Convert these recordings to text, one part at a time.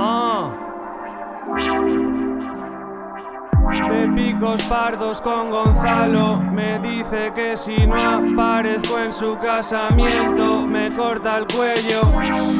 Ah. Picos pardos con Gonzalo Me dice que si no aparezco en su casamiento Me corta el cuello,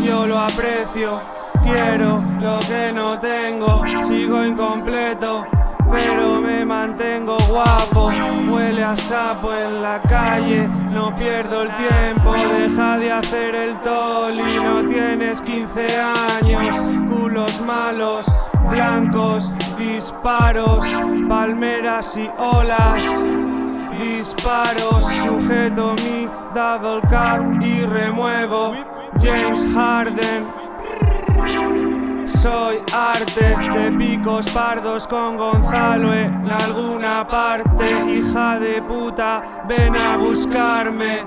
yo lo aprecio Quiero lo que no tengo, sigo incompleto pero me mantengo guapo. Huele a sapo en la calle, no pierdo el tiempo. Deja de hacer el toli, no tienes 15 años. Culos malos, blancos, disparos, palmeras y olas. Disparos, sujeto mi double cap y remuevo. James Harden. Soy arte de picos pardos con Gonzalo en alguna parte. Hija de puta, ven a buscarme.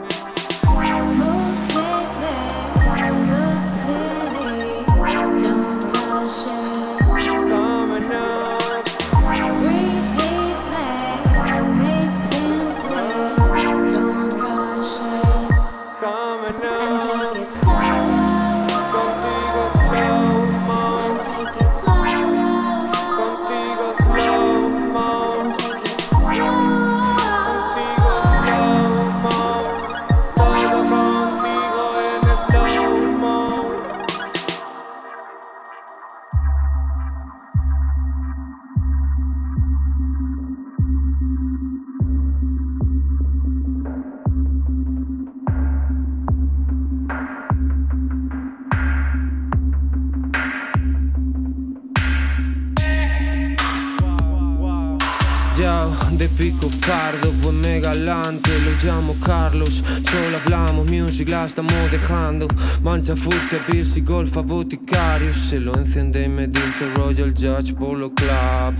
De pico pardo, fue mega galante, lo llamo Carlos. Solo hablamos music, la estamos dejando. Mancha fucsia, Pierce y golf a boticarios. Se lo enciende y me dice Royal Judge Polo Club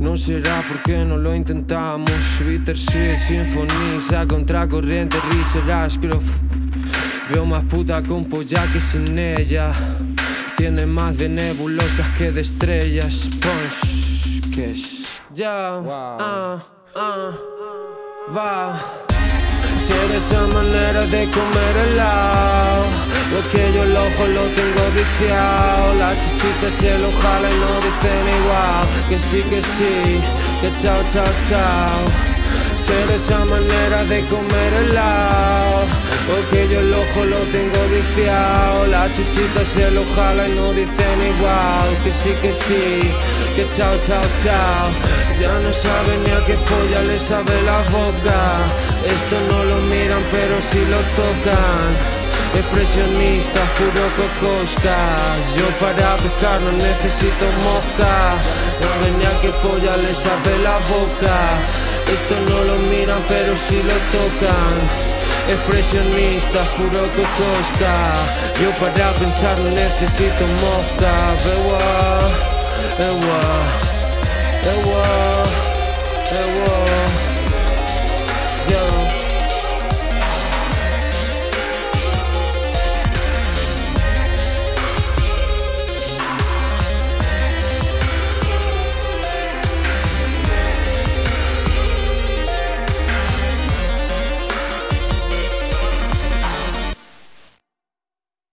No será porque no lo intentamos. Bittersweet Symphony, a contracorriente Richard Ashcroft. Veo más puta con polla que sin ella. Tiene más de nebulosas que de estrellas. Punch, que es ya, ah, ah, va. Sé de esa manera de comer helado Lo que yo el ojo lo tengo viciado. La chichita se lo jala y no dicen igual Que sí, que sí, que chao, chao, chao. Sé de esa manera de comer helado Porque yo el ojo lo tengo viciado La chichita se lo jala y no dicen igual Que sí, que sí, que chao, chao, chao. Ya no saben ni a qué polla les sabe la boca. Esto no lo miran pero sí lo tocan. Expresionistas, puro cocosca Yo para pescar no necesito mosca. Saben ni a qué polla les sabe la boca. Esto no lo miran pero sí lo tocan Expresionistas, puro cocosca Yo para pensar necesito mosca Bewa, ewa, ewa, ewa